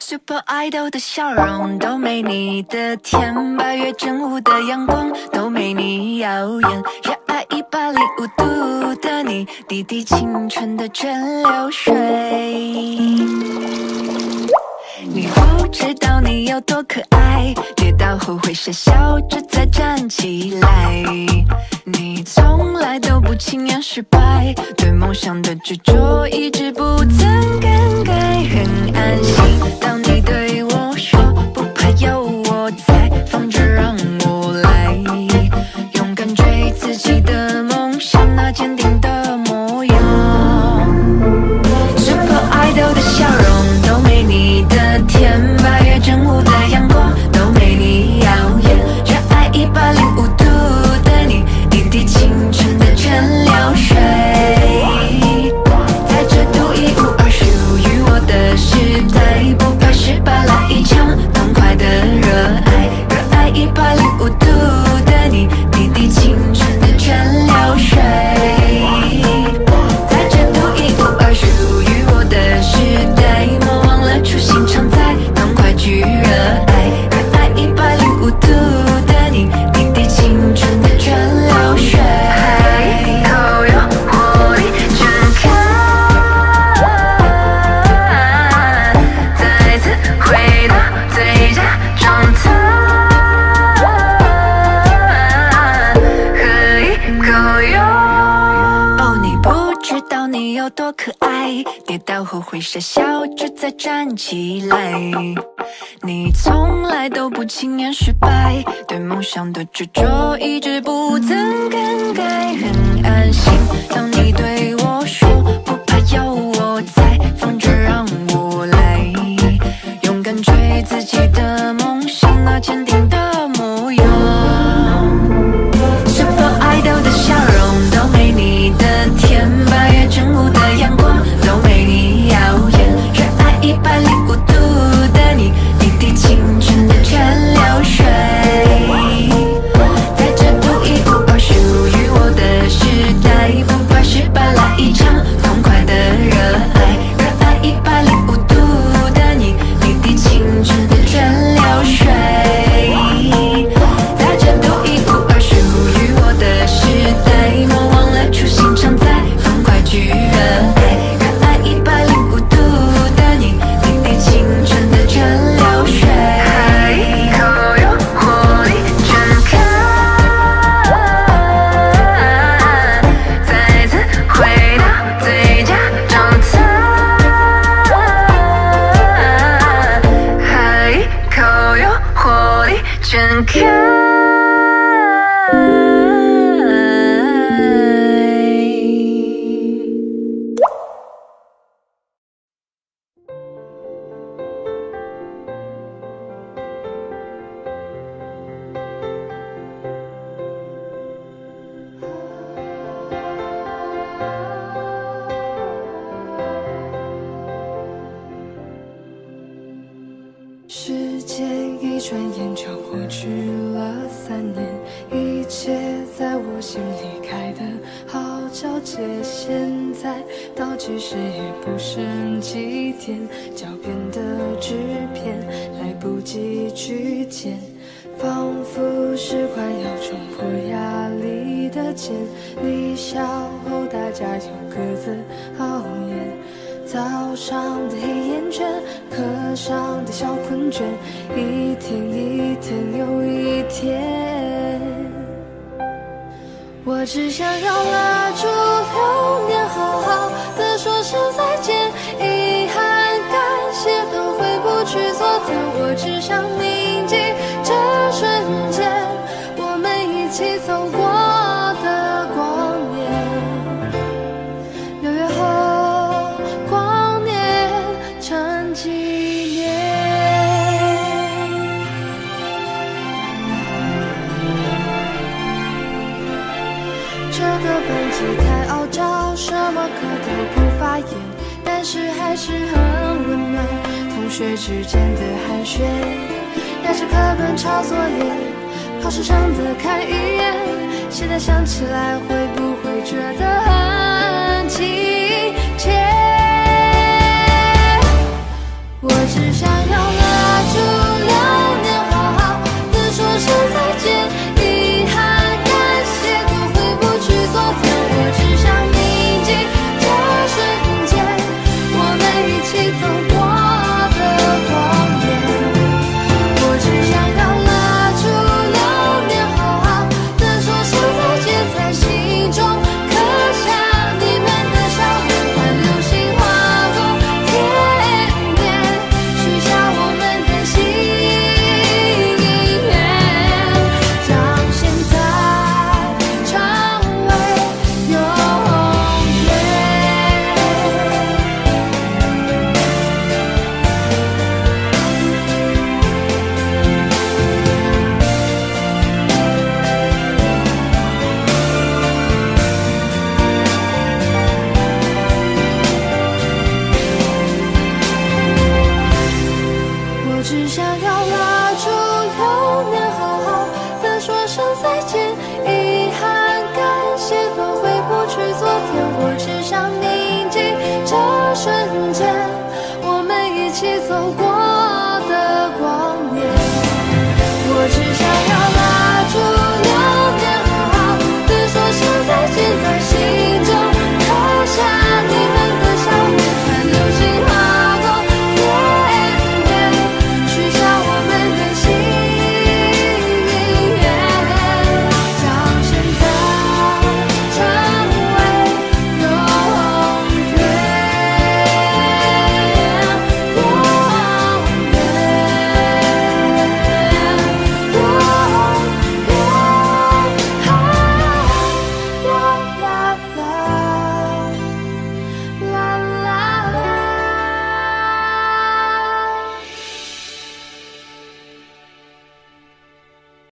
Super Idol 的笑容都没你的甜，八月正午的阳光都没你耀眼，热爱一百零五度的你，滴滴清纯的蒸馏水。你不知道你有多可爱，后会傻笑着再站起来。你从来都不轻言失败，对梦想的执着一直不曾更改，很安心。当我会傻笑着再站起来。你从来都不轻言失败，对梦想的执着一直不曾更改，很安心。当转眼就过去了三年，一切在我心里开的好皎洁。现在倒计时也不剩几天，脚边的纸片来不及去捡，仿佛是快要冲破压力的茧。离校后大家又各自熬夜。早上的黑眼圈，课上的小困倦，一天一天又一天。我只想要拉住流年，开始很温暖，同学之间的寒暄，压着课本抄作业，考试上的看一眼，现在想起来会不会觉得很亲切？我只。再见遗憾感谢都回不去昨天我只想铭记这瞬间我们一起走过。